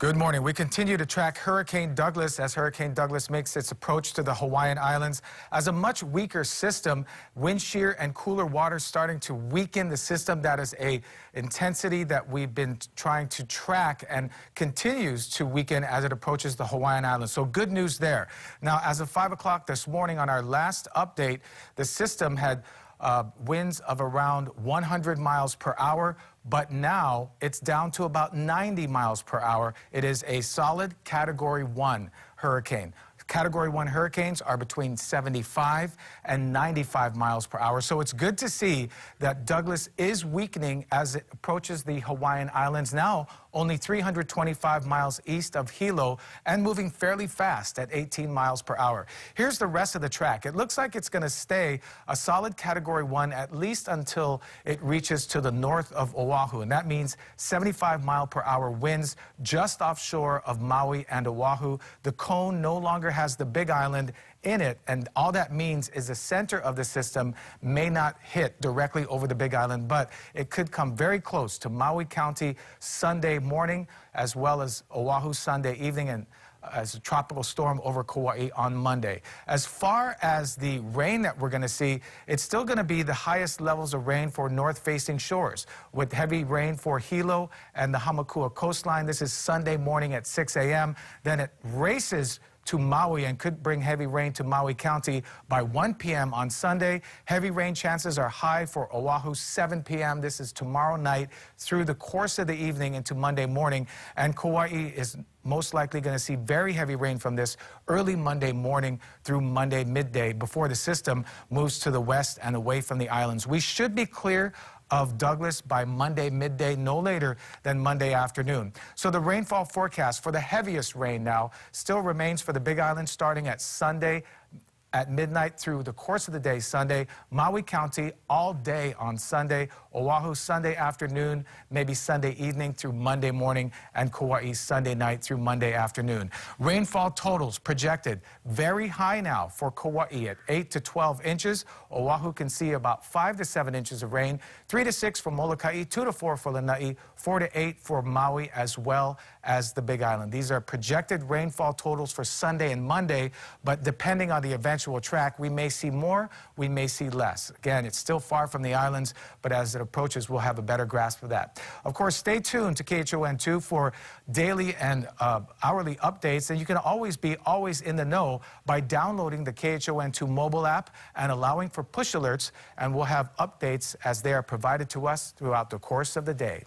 Good morning. We continue to track Hurricane Douglas as Hurricane Douglas makes its approach to the Hawaiian Islands. As a much weaker system, wind shear and cooler water starting to weaken the system. That is a intensity that we've been trying to track and continues to weaken as it approaches the Hawaiian Islands. So good news there. Now, as of 5 o'clock this morning on our last update, the system had uh, winds of around 100 miles per hour, but now it's down to about 90 miles per hour. It is a solid Category 1 hurricane. Category 1 hurricanes are between 75 and 95 miles per hour. So it's good to see that Douglas is weakening as it approaches the Hawaiian Islands now only 325 miles east of Hilo and moving fairly fast at 18 miles per hour. Here's the rest of the track. It looks like it's going to stay a solid Category 1 at least until it reaches to the north of Oahu. And that means 75 mile per hour winds just offshore of Maui and Oahu. The cone no longer has the big island in it, and all that means is the center of the system may not hit directly over the Big Island, but it could come very close to Maui County Sunday morning, as well as Oahu Sunday evening, and uh, as a tropical storm over Kauai on Monday. As far as the rain that we're going to see, it's still going to be the highest levels of rain for north-facing shores, with heavy rain for Hilo and the Hamakua coastline. This is Sunday morning at 6 a.m. Then it races to Maui and could bring heavy rain to Maui County by 1 p.m. on Sunday. Heavy rain chances are high for Oahu 7 p.m. This is tomorrow night through the course of the evening into Monday morning. And Kauai is most likely going to see very heavy rain from this early Monday morning through Monday midday before the system moves to the west and away from the islands. We should be clear of Douglas by Monday midday, no later than Monday afternoon. So the rainfall forecast for the heaviest rain now still remains for the Big Island starting at Sunday at midnight through the course of the day Sunday. Maui County all day on Sunday. Oahu Sunday afternoon, maybe Sunday evening through Monday morning, and Kauai Sunday night through Monday afternoon. Rainfall totals projected very high now for Kauai at 8 to 12 inches. Oahu can see about 5 to 7 inches of rain. 3 to 6 for Molokai, 2 to 4 for Lanai, 4 to 8 for Maui as well as the Big Island. These are projected rainfall totals for Sunday and Monday, but depending on the track, we may see more, we may see less. Again, it's still far from the islands, but as it approaches, we'll have a better grasp of that. Of course, stay tuned to KHON2 for daily and uh, hourly updates, and you can always be always in the know by downloading the KHON2 mobile app and allowing for push alerts, and we'll have updates as they are provided to us throughout the course of the day.